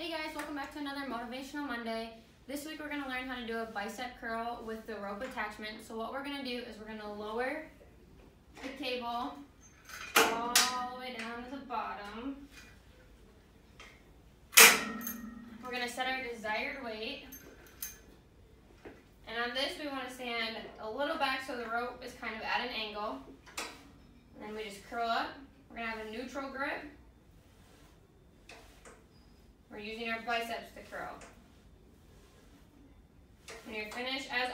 Hey guys, welcome back to another Motivational Monday. This week we're going to learn how to do a bicep curl with the rope attachment. So what we're going to do is we're going to lower the cable all the way down to the bottom. We're going to set our desired weight. And on this we want to stand a little back so the rope is kind of at an angle. And then we just curl up. We're going to have a neutral grip. We're using our biceps to curl. When you're finished, as